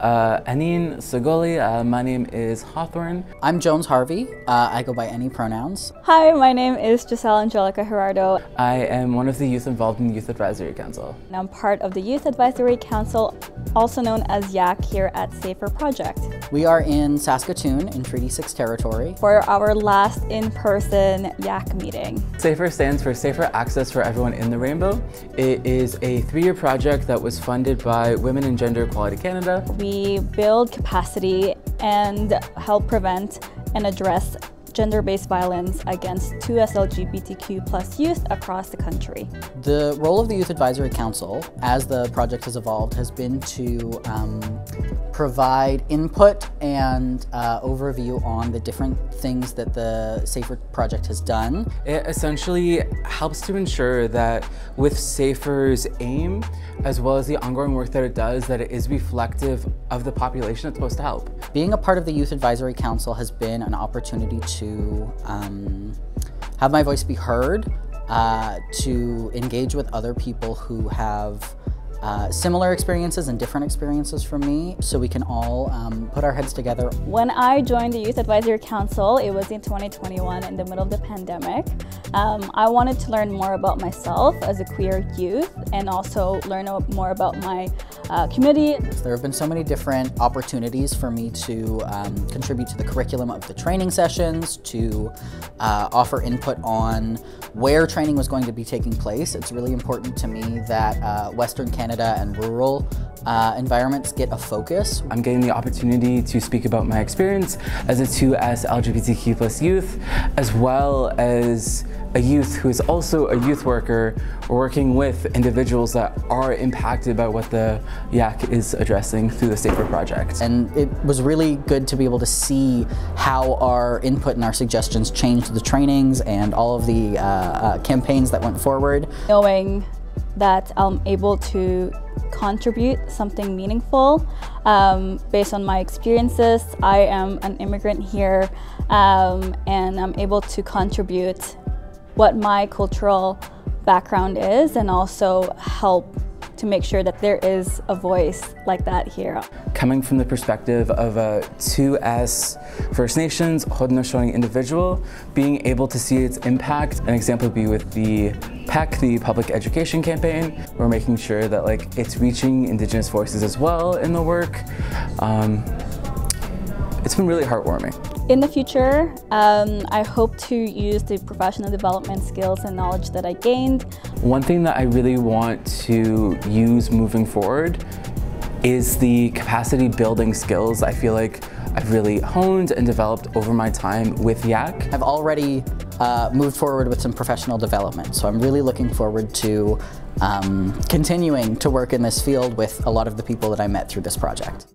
Uh, Anin Sagoli, uh, my name is Hawthorne. I'm Jones Harvey. Uh, I go by any pronouns. Hi, my name is Giselle Angelica Gerardo. I am one of the youth involved in the Youth Advisory Council. And I'm part of the Youth Advisory Council, also known as YAC here at Safer Project. We are in Saskatoon in Treaty 6 territory. For our last in-person YAC meeting. SAFER stands for Safer Access for Everyone in the Rainbow. It is a three-year project that was funded by Women and Gender Equality Canada we build capacity and help prevent and address gender-based violence against 2S LGBTQ plus youth across the country. The role of the Youth Advisory Council, as the project has evolved, has been to um, provide input and uh, overview on the different things that the SAFER project has done. It essentially helps to ensure that with SAFER's aim, as well as the ongoing work that it does, that it is reflective of the population it's supposed to help. Being a part of the Youth Advisory Council has been an opportunity to um, have my voice be heard, uh, to engage with other people who have uh, similar experiences and different experiences from me so we can all um, put our heads together. When I joined the Youth Advisory Council, it was in 2021 in the middle of the pandemic. Um, I wanted to learn more about myself as a queer youth and also learn more about my uh, community. There have been so many different opportunities for me to um, contribute to the curriculum of the training sessions, to uh, offer input on where training was going to be taking place. It's really important to me that uh, Western Canada Canada and rural uh, environments get a focus. I'm getting the opportunity to speak about my experience as a 2S LGBTQ plus youth, as well as a youth who is also a youth worker working with individuals that are impacted by what the YAC is addressing through the Safer Project. And it was really good to be able to see how our input and our suggestions changed the trainings and all of the uh, uh, campaigns that went forward. Knowing that I'm able to contribute something meaningful um, based on my experiences. I am an immigrant here um, and I'm able to contribute what my cultural background is and also help to make sure that there is a voice like that here. Coming from the perspective of a 2S First Nations Haudenosaunee individual, being able to see its impact, an example would be with the PEC, the Public Education Campaign. We're making sure that like it's reaching Indigenous voices as well in the work. Um, it's been really heartwarming. In the future, um, I hope to use the professional development skills and knowledge that I gained. One thing that I really want to use moving forward is the capacity building skills I feel like I've really honed and developed over my time with YAC. I've already uh, moved forward with some professional development, so I'm really looking forward to um, continuing to work in this field with a lot of the people that I met through this project.